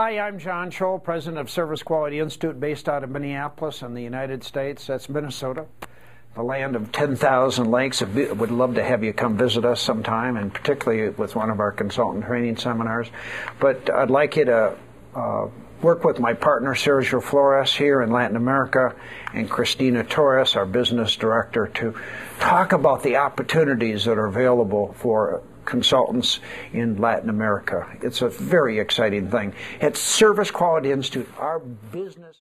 Hi, I'm John Scholl, president of Service Quality Institute based out of Minneapolis in the United States. That's Minnesota, the land of 10,000 lakes. Would love to have you come visit us sometime, and particularly with one of our consultant training seminars. But I'd like you to uh, work with my partner Sergio Flores here in Latin America and Christina Torres, our business director, to talk about the opportunities that are available for consultants in Latin America. It's a very exciting thing. At Service Quality Institute, our business